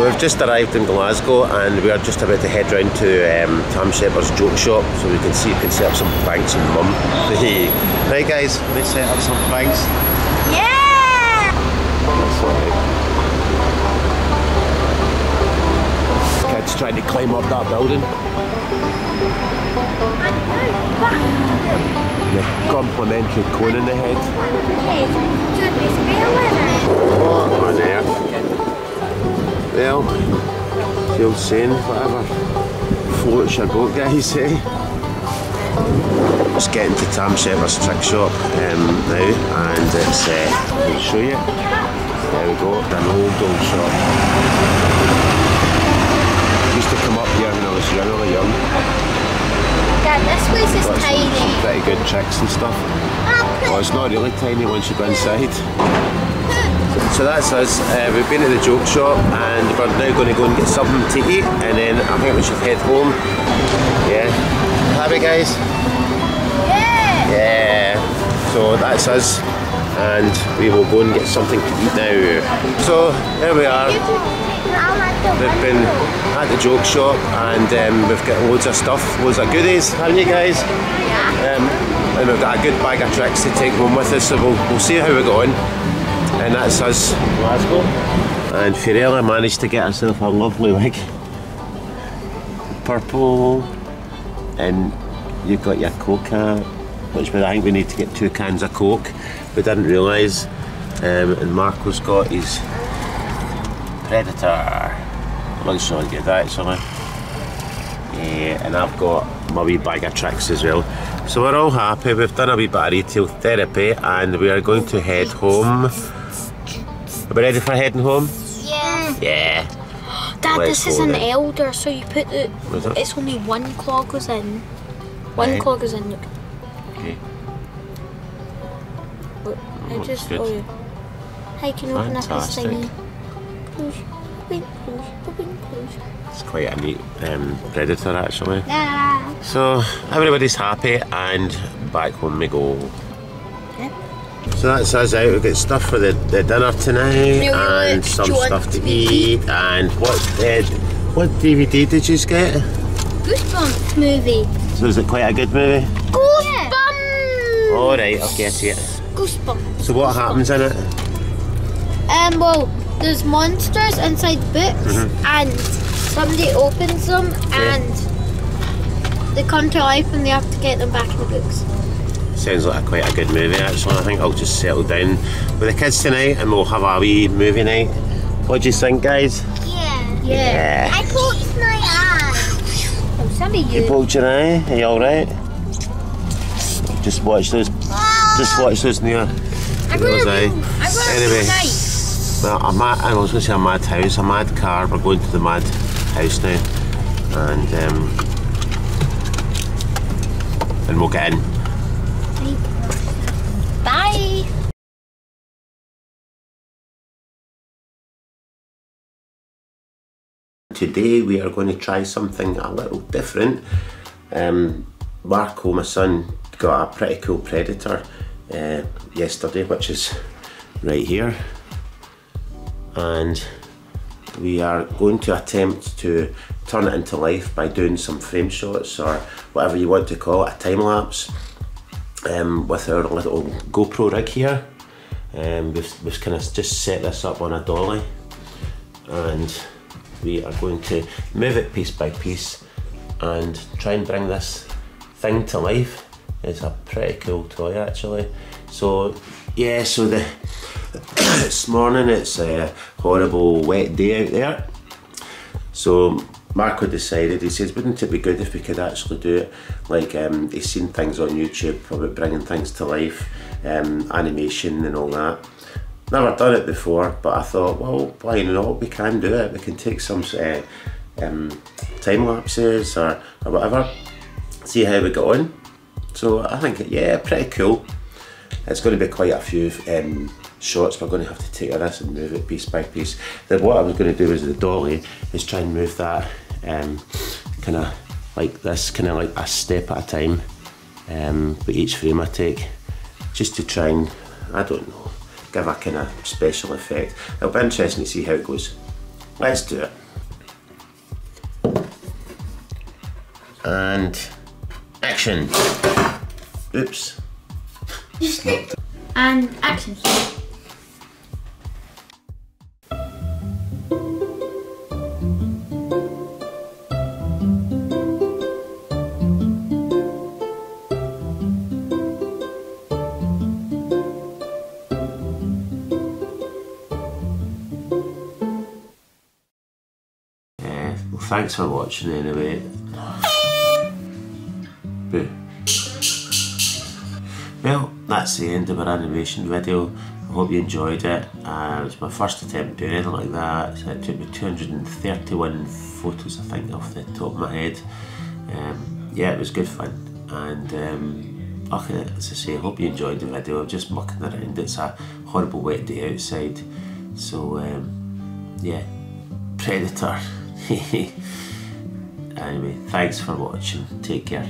so we've just arrived in Glasgow and we are just about to head round to um, Tam Shepherd's joke shop so we can see if we can set up some pranks and mum. right guys, let's set up some pranks. Yeah! Kids trying to climb up that building. The complimentary cone in the head. What on earth? Well, the old saying, whatever floats your boat, guys, eh? Just getting to Tam Shepherd's trick shop um, now, and it's, uh, I'll show you. There we go, an old, old shop. Used to come up here when I was really young. Dad, this place is Got some, some tiny. pretty good tricks and stuff. Well, it's not really tiny once you go inside. So that's us. Uh, we've been at the joke shop and we're now going to go and get something to eat and then I think we should head home. Yeah. Happy guys? Yeah! Yeah. So that's us and we will go and get something to eat now. So there we are. We've been at the joke shop and um, we've got loads of stuff, loads of goodies, haven't you guys? Yeah. Um, and we've got a good bag of tricks to take home with us, so we'll, we'll see how we go on. And that's us, Glasgow. And Fiorella managed to get herself a lovely wig. Purple. And you've got your Coca, which I think we need to get two cans of Coke. We didn't realise. Um, and Marco's got his Predator. Looks really good actually. Yeah, and I've got my wee bag of tricks as well. So we're all happy, we've done a wee bit of retail therapy and we are going to head home. Are we ready for heading home? Yeah. Yeah. Dad, Let's this is an then. elder, so you put the. It? It's only one claw goes in. One Right. claw goes in. Look. Okay. Look. I just. good. Oh yeah. Hey, can open up this thingy? Push. Open, push. Open, push. It's quite a neat um, Predator actually. Yeah. So everybody's happy and back home we go. So that's us out. We've got stuff for the, the dinner tonight No, and some stuff to eat. And what uh, what DVD did you get? Goosebumps movie. So is it quite a good movie? Goosebumps. All right, I'll get it. Goosebumps. So what happens in it? Um. Well, there's monsters inside books, Mm-hmm. and somebody opens them, and they come to life, and they have to get them back in the books. Sounds like a quite a good movie actually. I think I'll just settle down with the kids tonight and we'll have a wee movie night. What do you think, guys? Yeah. Yeah. I poked my eye. Oh, some of You you. poked your eye? Are you alright? Just watch those. Just watch those near. I'm those gonna eye. do- I'm gonna Anyway. do nice. Well, a mad, I was going to say a mad house, a mad car. We're going to the mad house now, and um, and we'll get in. Bye. Today we are going to try something a little different. Um, Marco, my son, got a pretty cool predator uh, yesterday, which is right here, and we are going to attempt to turn it into life by doing some frame shots or whatever you want to call it, a time lapse um, with our little GoPro rig here. Um, we've, we've kind of just set this up on a dolly and we are going to move it piece by piece and try and bring this thing to life. It's a pretty cool toy actually. So yeah, so the this morning it's a horrible wet day out there. So Marco decided, he says, wouldn't it be good if we could actually do it like um, he's seen things on YouTube about bringing things to life, um, animation and all that. Never done it before, but I thought, well, why not? We can do it. We can take some uh, um, time lapses or, or whatever, see how we get on. So I think, yeah, pretty cool. It's going to be quite a few um, shots. We're going to have to take this and move it piece by piece. Then what I was going to do is the dolly is try and move that um, kind of like this, kind of like a step at a time. Um, but each frame I take, just to try and I don't know, give a kind of special effect. It'll be interesting to see how it goes. let's do it. And action. Oops. And action. Thanks for watching anyway. Boo. Well, that's the end of our animation video. I hope you enjoyed it. Uh, it was my first attempt doing anything like that. So it took me 231 photos, I think, off the top of my head. Um, yeah, it was good fun. And um, okay, as I say, I hope you enjoyed the video. I'm just mucking around. It's a horrible wet day outside. So, um, yeah, Predator. anyway, thanks for watching. Take care.